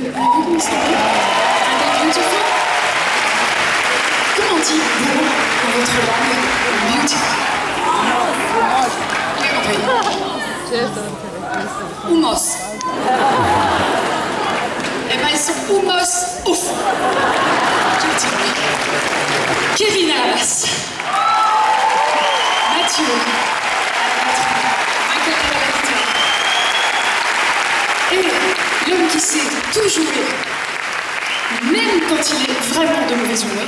Comment dit vous votre langue? Humos. Eh bien, ils sont humos ouf. Kevin à. Mathieu. c'est toujours tout même quand il est vraiment de mauvaise humeur,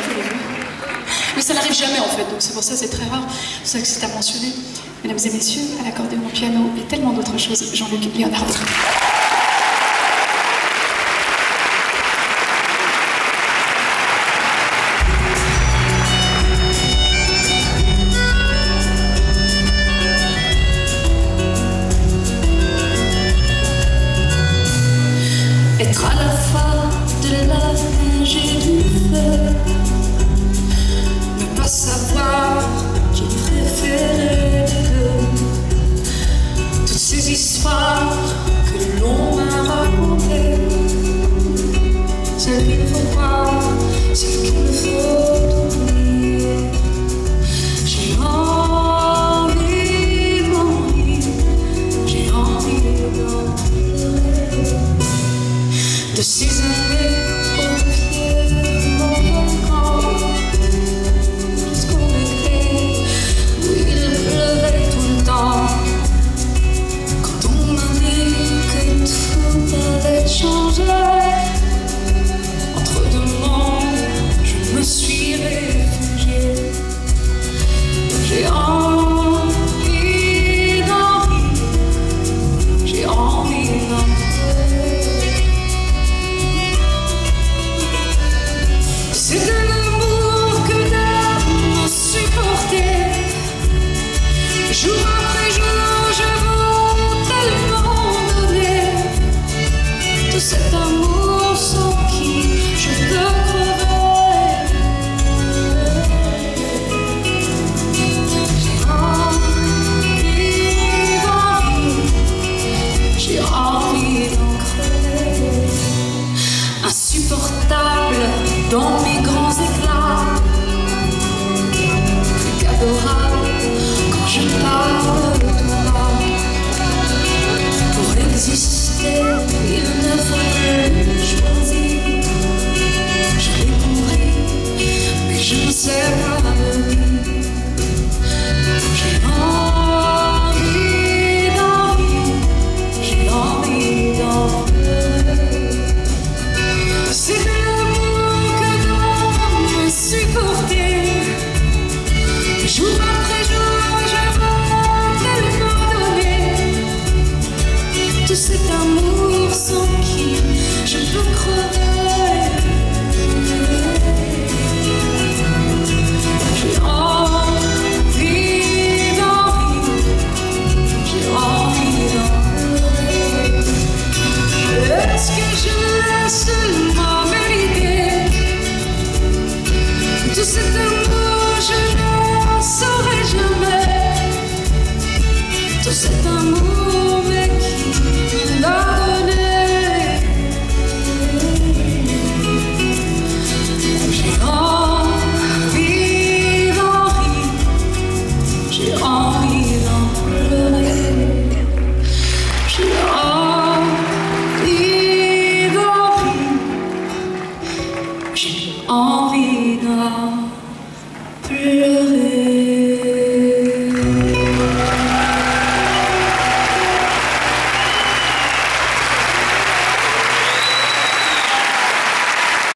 mais ça n'arrive jamais en fait, donc c'est pour ça c'est très rare, c'est ça que c'est à mentionner. Mesdames et messieurs, à l'accordéon, piano et tellement d'autres choses, Jean-Luc Léonard. the season. cet amour sans qui je peux croire. J'ai envie d'en pleurer. J'ai envie d'en rire. J'ai envie d'en